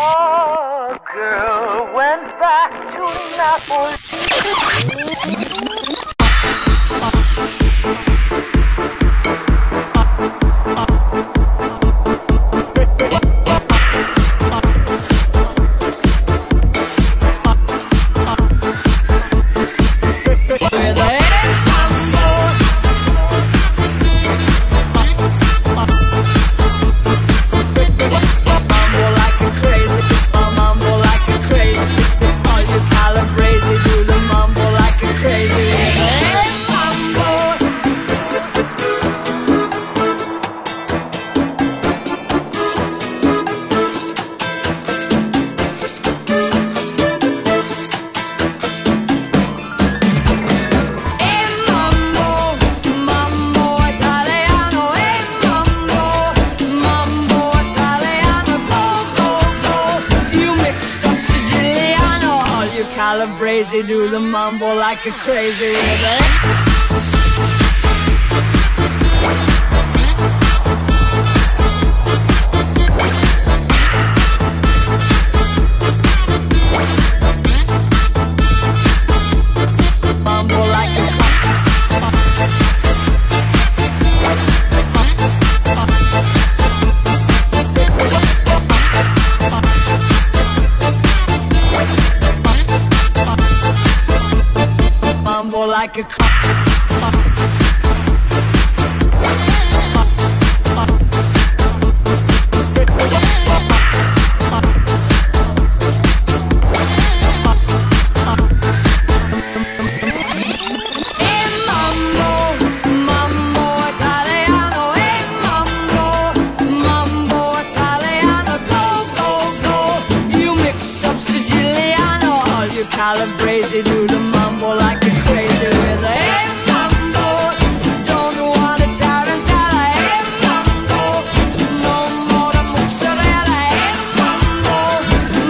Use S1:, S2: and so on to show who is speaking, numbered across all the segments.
S1: A girl went back to Naples.
S2: Calabrese do the mambo like a crazy rhythm. Like a Hey calabrese do the mambo like a crazy with a mambo. Don't want mambo. No more mozzarella, mambo,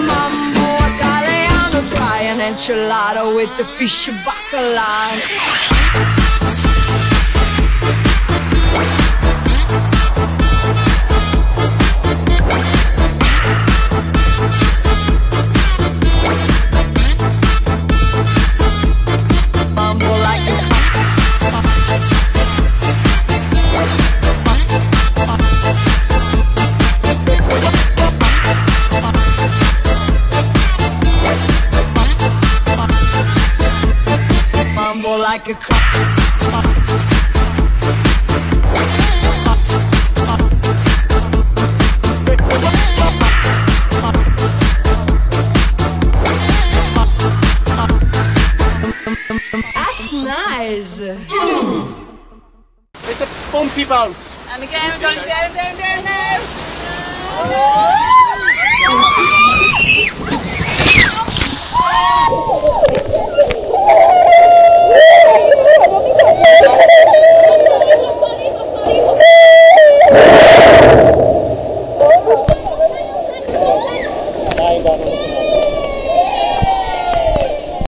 S2: mambo italiano. Try an enchilada with the fish bacala. Like a That's nice.
S3: It's a bumpy boat.
S4: And again, we're going down, down, down now.